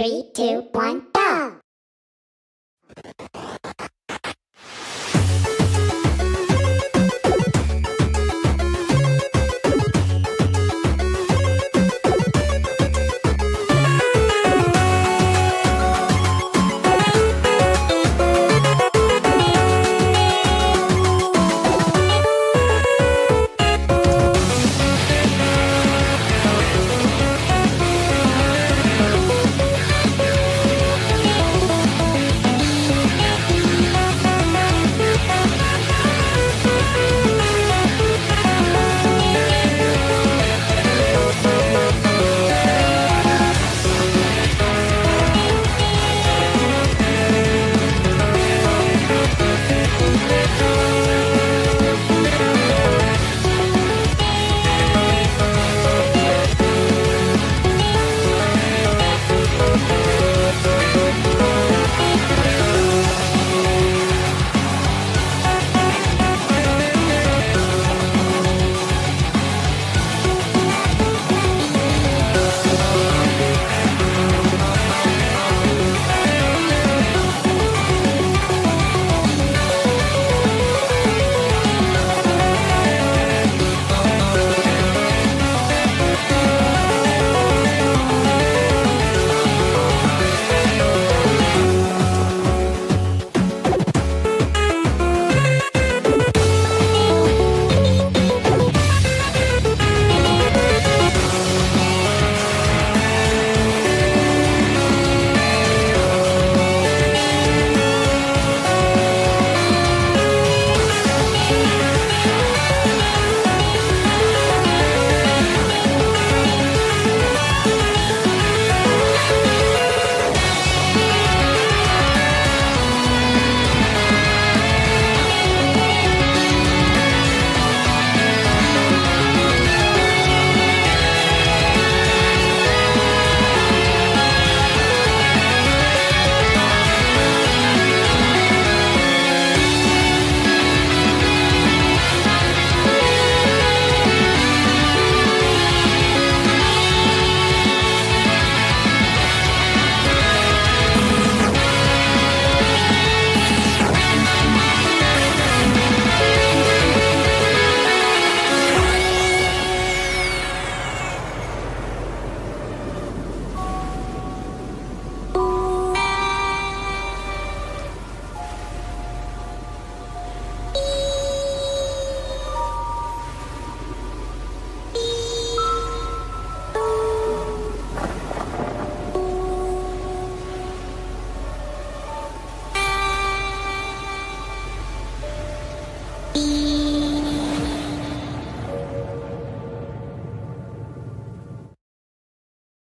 Three, two, one.